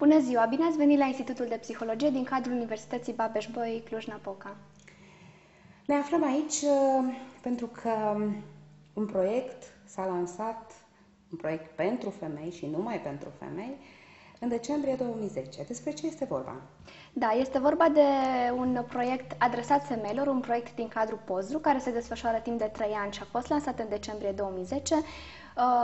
Bună ziua! Bine ați venit la Institutul de Psihologie din cadrul Universității Babeș-Bolyai Cluj-Napoca. Ne aflăm aici uh, pentru că un proiect s-a lansat, un proiect pentru femei și numai pentru femei, în decembrie 2010. Despre ce este vorba? Da, este vorba de un proiect adresat femeilor, un proiect din cadrul POZRU, care se desfășoară timp de 3 ani și a fost lansat în decembrie 2010 uh,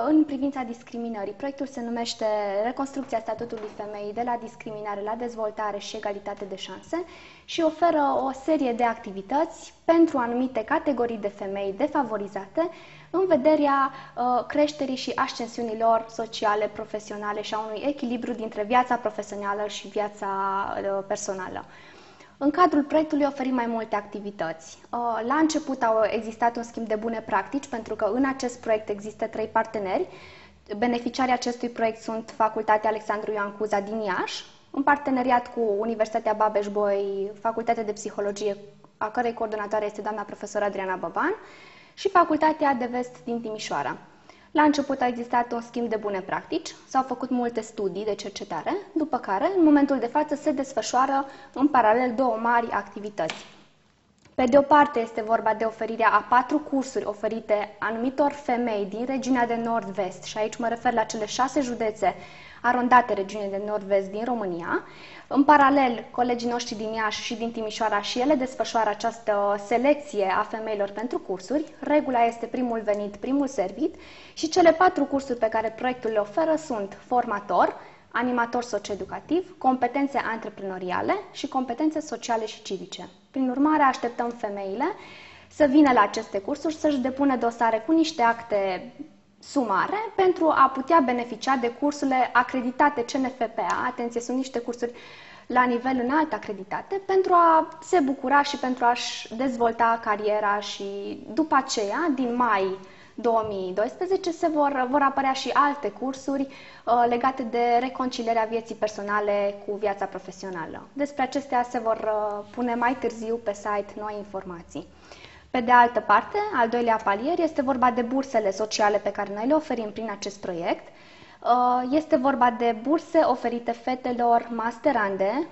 în privința discriminării. Proiectul se numește Reconstrucția statutului femeii de la discriminare la dezvoltare și egalitate de șanse și oferă o serie de activități pentru anumite categorii de femei defavorizate în vederea uh, creșterii și ascensiunii lor sociale, profesionale și a unui echilibru dintre viața profesională și viața uh, personală. În cadrul proiectului oferim mai multe activități. Uh, la început au existat un schimb de bune practici, pentru că în acest proiect există trei parteneri. Beneficiarii acestui proiect sunt Facultatea Alexandru Ioan Cuza din Iași, în parteneriat cu Universitatea Babeș-Bolyai, Facultatea de Psihologie, a cărei coordonatoare este doamna profesor Adriana Băban, și Facultatea de Vest din Timișoara. La început a existat un schimb de bune practici, s-au făcut multe studii de cercetare, după care, în momentul de față, se desfășoară în paralel două mari activități. Pe de o parte este vorba de oferirea a patru cursuri oferite anumitor femei din regiunea de nord-vest și aici mă refer la cele șase județe arondate regiunii de nord-vest din România. În paralel, colegii noștri din Iași și din Timișoara și ele desfășoară această selecție a femeilor pentru cursuri. Regula este primul venit, primul servit și cele patru cursuri pe care proiectul le oferă sunt formator, animator socioeducativ, competențe antreprenoriale și competențe sociale și civice. Prin urmare, așteptăm femeile să vină la aceste cursuri, să-și depună dosare cu niște acte sumare pentru a putea beneficia de cursurile acreditate CNFPA. Atenție, sunt niște cursuri la nivel înalt acreditate pentru a se bucura și pentru a-și dezvolta cariera și după aceea, din mai 2012, se vor, vor apărea și alte cursuri uh, legate de reconcilierea vieții personale cu viața profesională. Despre acestea se vor uh, pune mai târziu pe site noi informații. Pe de altă parte, al doilea palier este vorba de bursele sociale pe care noi le oferim prin acest proiect. Uh, este vorba de burse oferite fetelor masterande,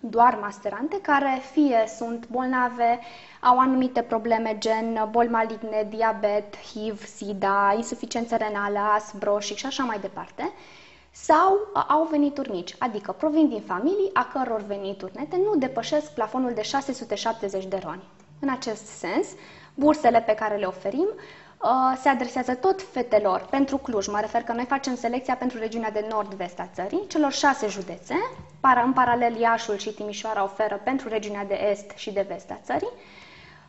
doar masterante, care fie sunt bolnave, au anumite probleme gen boli maligne, diabet, HIV, SIDA, insuficiență renală, as broșic și așa mai departe, sau au venituri mici, adică provin din familii a căror venituri nete nu depășesc plafonul de 670 de roni. În acest sens, bursele pe care le oferim uh, se adresează tot fetelor pentru Cluj. Mă refer că noi facem selecția pentru regiunea de nord-vest a țării, celor șase județe. În paralel, Iașul și Timișoara oferă pentru regiunea de est și de vest a țării.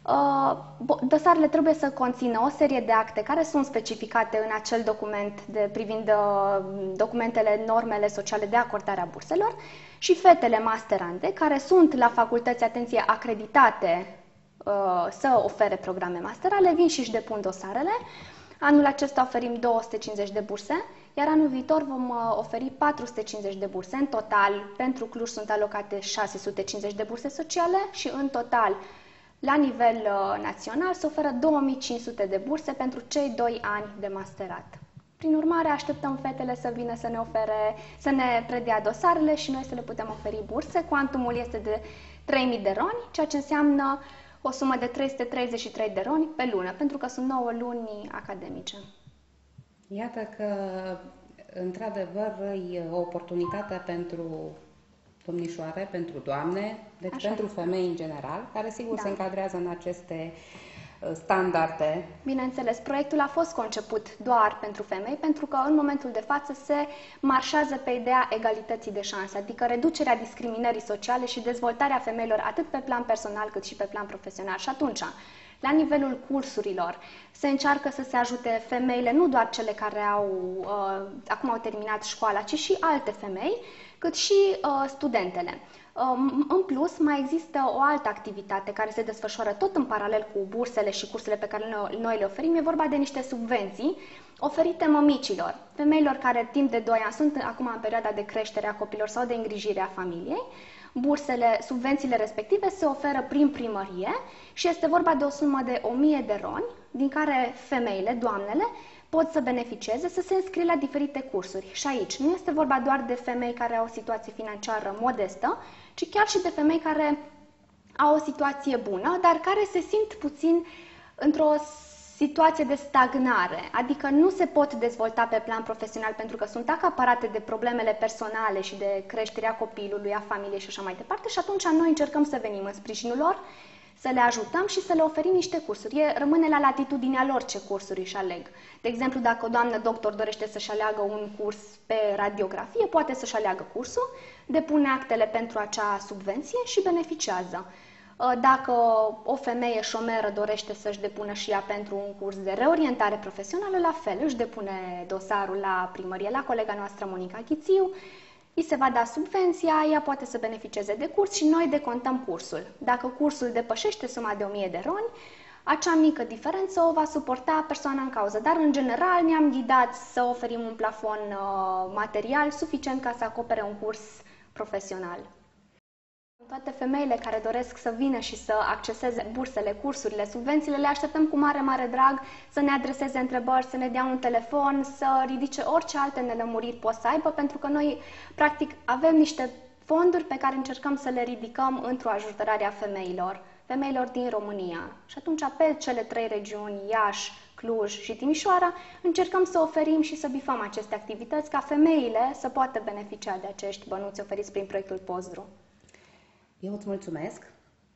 Uh, dosarele trebuie să conțină o serie de acte care sunt specificate în acel document de, privind uh, documentele, normele sociale de acordare a burselor și fetele masterante care sunt la facultăți, atenție, acreditate Uh, să ofere programe masterale, vin și își depun dosarele. Anul acesta oferim 250 de burse, iar anul viitor vom uh, oferi 450 de burse. În total, pentru Cluj sunt alocate 650 de burse sociale și în total, la nivel uh, național, se oferă 2500 de burse pentru cei 2 ani de masterat. Prin urmare, așteptăm fetele să vină să ne ofere, să ne predea dosarele și noi să le putem oferi burse. Cuantumul este de 3000 de roni, ceea ce înseamnă o sumă de 333 de roni pe lună, pentru că sunt 9 luni academice. Iată că, într-adevăr, e o oportunitate pentru domnișoare, pentru doamne, deci Așa. pentru femei în general, care sigur da. se încadrează în aceste uh, standarde. Bineînțeles, proiectul a fost conceput doar pentru femei, pentru că în momentul de față se marșează pe ideea egalității de șanse, adică reducerea discriminării sociale și dezvoltarea femeilor atât pe plan personal cât și pe plan profesional. Și atunci, la nivelul cursurilor, se încearcă să se ajute femeile, nu doar cele care au, uh, acum au terminat școala, ci și alte femei, cât și uh, studentele. Um, în plus, mai există o altă activitate care se desfășoară tot în paralel cu bursele și cursele pe care noi le oferim. E vorba de niște subvenții oferite mămicilor, femeilor care timp de 2 ani sunt acum în perioada de creștere a copilor sau de îngrijire a familiei. Bursele, subvențiile respective se oferă prin primărie și este vorba de o sumă de 1000 de roni, din care femeile, doamnele, pot să beneficieze, să se înscrie la diferite cursuri. Și aici nu este vorba doar de femei care au o situație financiară modestă, ci chiar și de femei care au o situație bună, dar care se simt puțin într-o situație de stagnare, adică nu se pot dezvolta pe plan profesional pentru că sunt acaparate de problemele personale și de creșterea copilului, a familiei și așa mai departe și atunci noi încercăm să venim în sprijinul lor, să le ajutăm și să le oferim niște cursuri. E, rămâne la latitudinea lor ce cursuri își aleg. De exemplu, dacă o doamnă doctor dorește să-și aleagă un curs pe radiografie, poate să-și aleagă cursul, depune actele pentru acea subvenție și beneficiază. Uh, dacă o femeie șomeră dorește să-și depună și ea pentru un curs de reorientare profesională, la fel își depune dosarul la primărie, la colega noastră Monica Chițiu, îi se va da subvenția, ea poate să beneficieze de curs și noi decontăm cursul. Dacă cursul depășește suma de 1000 de roni, acea mică diferență o va suporta persoana în cauză, dar în general ne-am ghidat să oferim un plafon uh, material suficient ca să acopere un curs profesional. Toate femeile care doresc să vină și să acceseze bursele, cursurile, subvențiile, le așteptăm cu mare, mare drag să ne adreseze întrebări, să ne dea un telefon, să ridice orice alte nelămuriri pot să aibă, pentru că noi, practic, avem niște fonduri pe care încercăm să le ridicăm într-o ajutorare a femeilor, femeilor din România. Și atunci, pe cele trei regiuni, Iași, Cluj și Timișoara, încercăm să oferim și să bifăm aceste activități ca femeile să poată beneficia de acești bănuți oferiți prin proiectul Pozdru. Eu îți mulțumesc.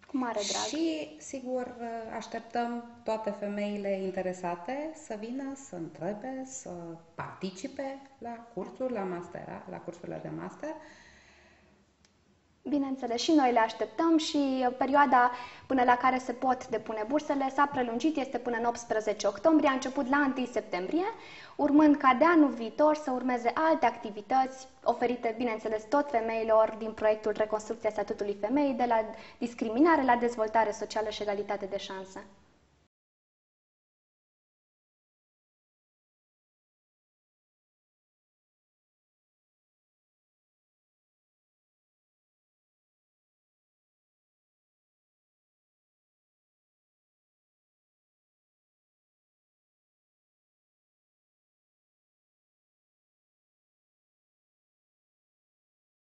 Cu mare drag. Și, sigur, așteptăm toate femeile interesate să vină, să întrebe, să participe la cursuri, la master, la cursurile de master Bineînțeles, și noi le așteptăm și perioada până la care se pot depune bursele s-a prelungit, este până în 18 octombrie, a început la 1 septembrie, urmând ca de anul viitor să urmeze alte activități oferite, bineînțeles, tot femeilor din proiectul Reconstrucția Statutului Femei, de la discriminare la dezvoltare socială și egalitate de șanse.